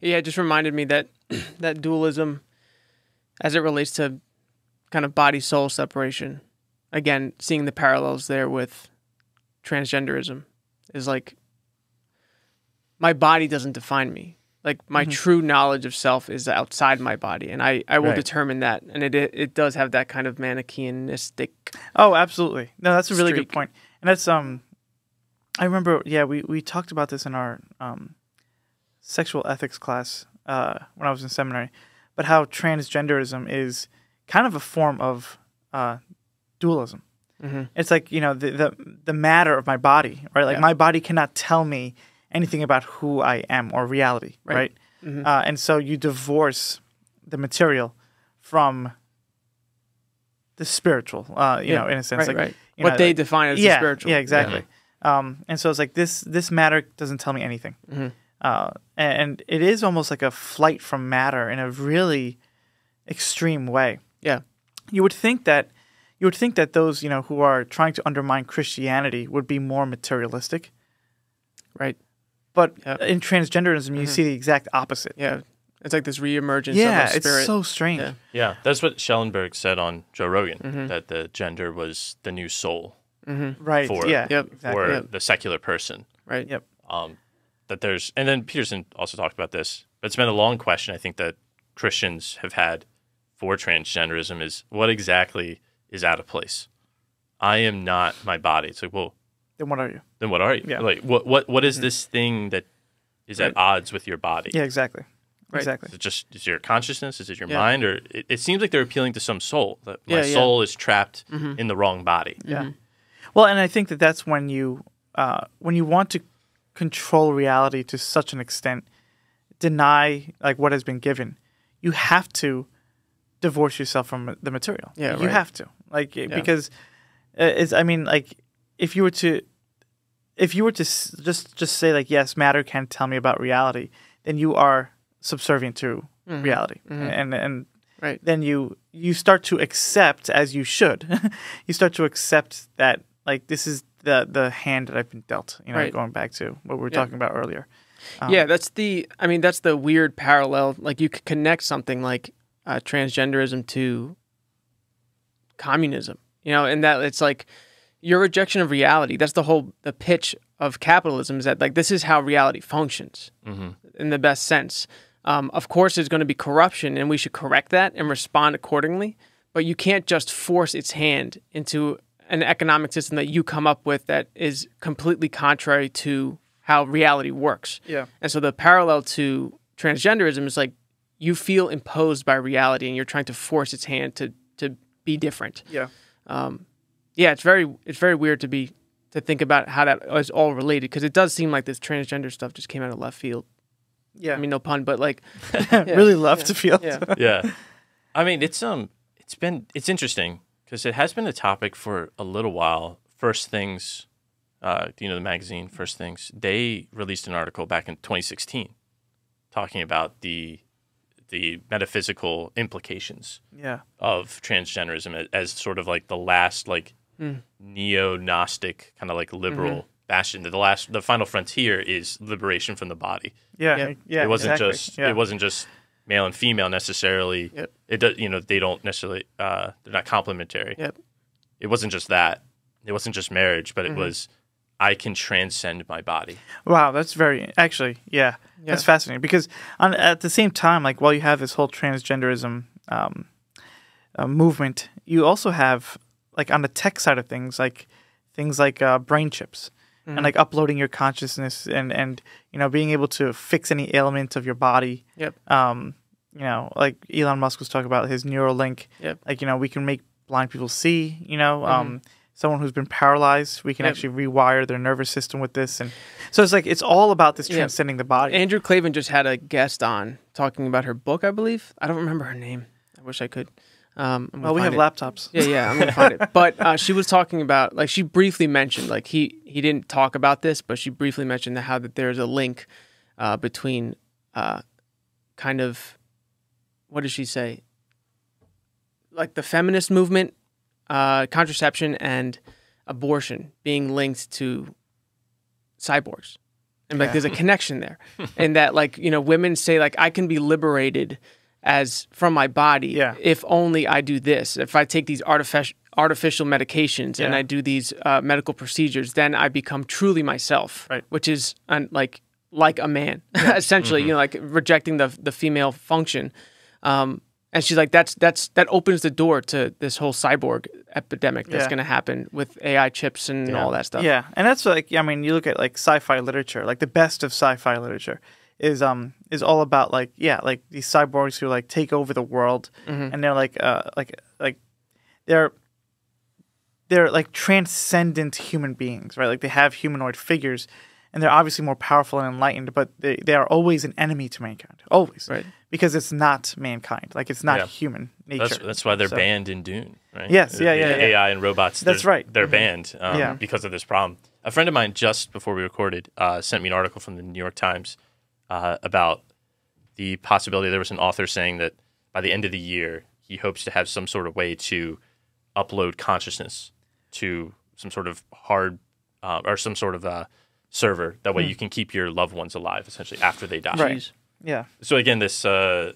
Yeah, it just reminded me that that dualism, as it relates to kind of body soul separation, again, seeing the parallels there with transgenderism is like my body doesn't define me. Like my Mhm. true knowledge of self is outside my body, and I, I will Right. determine that. And it, it it does have that kind of Manichaeanistic. Oh, absolutely. No, that's a really Streak. good point. And that's um I remember yeah, we we talked about this in our um sexual ethics class uh when I was in seminary, but how transgenderism is kind of a form of uh dualism. Mm-hmm. It's like, you know, the the the matter of my body, right? Like Yeah. my body cannot tell me anything about who I am or reality, Right. right? Mhm. Uh, and so you divorce the material from the spiritual, uh, you Yeah, know, in a sense, right, like right. What know, they like- define as the spiritual. Yeah, exactly. Um, and so it's like this this matter doesn't tell me anything, Mhm. Uh, and it is almost like a flight from matter in a really extreme way. Yeah. You would think that you would think that those you know who are trying to undermine Christianity would be more materialistic, Right. but Yeah. in transgenderism you Mhm. see the exact opposite. Yeah. It's like this reemergence Yeah, of a it's spirit. so strange. Yeah. Yeah, that's what Shellenberger said on Joe Rogan Mhm. that the gender was the new soul mm-hmm. Right. For- yeah. Yep. Exactly. for Yep. the secular person. Right. Yep. Um, that there's, and then Peterson also talked about this, but it's been a long question I think that Christians have had for transgenderism is what exactly is out of place? I am not my body. It's like, well, Then what are you? then what are you? Yeah. Like, what what what is Mhm. this thing that is Right. at odds with your body? Yeah. Exactly. Right. Exactly. Is it just is your consciousness? Is it your Yeah. mind? Or it, it seems like they're appealing to some soul. That my Yeah, soul is trapped Mhm. in the wrong body. Yeah. Mhm. Well, and I think that that's when you uh, when you want to control reality to such an extent, deny like what has been given, you have to divorce yourself from the material. Yeah, you right. have to like because uh, it's. I mean, like if you were to if you were to just just say like yes, matter can tell me about reality, then you are subservient to Mhm. reality, Mhm. and and Right. then you you start to accept as you should you start to accept that like this is the the hand that i've been dealt you know Right. going back to what we were Yeah. talking about earlier Um, yeah, that's the. I mean, that's the weird parallel. Like you could connect something like uh, transgenderism to communism. You know, and that it's like your rejection of reality. That's the whole the pitch of capitalism is that like this is how reality functions hmm in the best sense. Um, of course, there's going to be corruption, and we should correct that and respond accordingly. But you can't just force its hand into an economic system that you come up with that is completely contrary to how reality works. yeah And so the parallel to transgenderism is like you feel imposed by reality, and you're trying to force its hand to to be different. yeah Um, yeah, it's very it's very weird to be to think about how that is all related because it does seem like this transgender stuff just came out of left field. yeah I mean, no pun, but like, really left yeah, to feel yeah. yeah. I mean, it's um, it's been it's interesting because it has been a topic for a little while. First things, uh, you know, the magazine First Things, they released an article back in 2016 talking about the the metaphysical implications yeah of transgenderism as, as sort of like the last like Mm. neo-gnostic kind of like liberal bastion. The last, the final frontier is liberation from the body yeah Yeah. yeah, it wasn't exactly. just yeah. it wasn't just male and female necessarily. Yep. It does you know they don't necessarily uh, they're not complementary. Yep. It wasn't just that. It wasn't just marriage, but it Mhm. was I can transcend my body. wow that's very actually yeah, Yeah. that's fascinating because on, at the same time like while you have this whole transgenderism um, uh, movement you also have like on the tech side of things like things like uh, brain chips Mhm. and like uploading your consciousness and and you know being able to fix any ailment of your body Yep. um you know like elon musk was talking about his neuralink Yep. like you know we can make blind people see you know um someone who's been paralyzed we can Yep. actually rewire their nervous system with this and so it's like it's all about this transcending the body Andrew Klavan just had a guest on talking about her book, I believe. I don't remember her name. I wish I could. Um, well we have it. laptops Yeah, yeah, I'm gonna find it. But uh, she was talking about like she briefly mentioned like he he didn't talk about this, but she briefly mentioned how that there's a link uh, between uh, kind of what did she say? Like the feminist movement, uh, contraception, and abortion being linked to cyborgs, and like there's a connection there, and that like you know women say like I can be liberated as from my body Yeah. if only I do this. If I take these artificial artificial medications and I do these uh, medical procedures, then I become truly myself, Right. which is un- like like a man, essentially. You know, like rejecting the the female function. Um, and she's like, that's that's that opens the door to this whole cyborg epidemic that's Yeah. going to happen with AI chips and Yeah. all that stuff. Yeah, and that's like I mean, you look at like sci-fi literature, like the best of sci-fi literature is um is all about like yeah, like these cyborgs who like take over the world, and they're like uh like like they're they're like transcendent human beings, right? Like they have humanoid figures, and they're obviously more powerful and enlightened, but they they are always an enemy to mankind, always, Right. Because it's not mankind, like it's not Yeah. human nature. That's that's why they're So- banned in Dune, right? Yes, yeah, yeah, yeah. AI and robots. That's they're- right. They're Mhm. banned um, Yeah. because of this problem. A friend of mine just before we recorded uh, sent me an article from the New York Times uh, about the possibility. There was an author saying that by the end of the year, he hopes to have some sort of way to upload consciousness to some sort of hard uh, or some sort of uh, server. That way, you can keep your loved ones alive essentially after they die. Right. Yeah, so again this uh,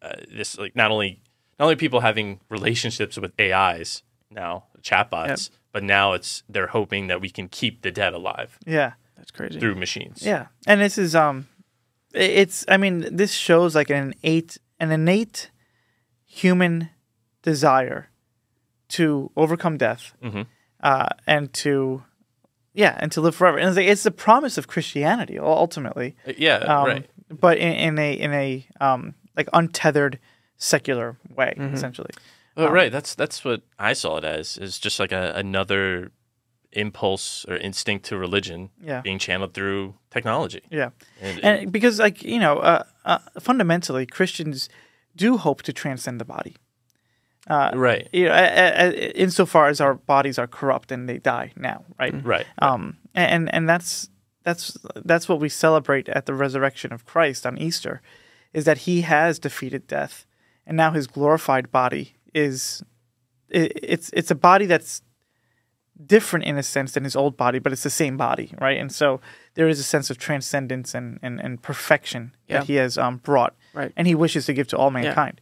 uh, this like not only not only people having relationships with AIs now chatbots but now it's they're hoping that we can keep the dead alive yeah. That's crazy. through machines Yeah, and this is um, it's I mean this shows like an innate an innate human desire to overcome death, Mhm. uh, and to yeah, and to live forever. And it's, like, it's the promise of Christianity ultimately, Uh, yeah um, right but in, in a in a um like untethered secular way essentially. Well, right. That's that's what I saw it as is just like a, another impulse or instinct to religion Yeah. being channeled through technology. Yeah. and, and because like you know uh, uh, fundamentally christians do hope to transcend the body. Right. you know, insofar as our bodies are corrupt and they die now right? Right. Um and and that's that's that's what we celebrate at the resurrection of christ on easter is that he has defeated death and now his glorified body is it, it's it's a body that's different in a sense than his old body, but it's the same body, right? And so there is a sense of transcendence and, and, and perfection Yeah. that he has um, brought, Right. and he wishes to give to all mankind.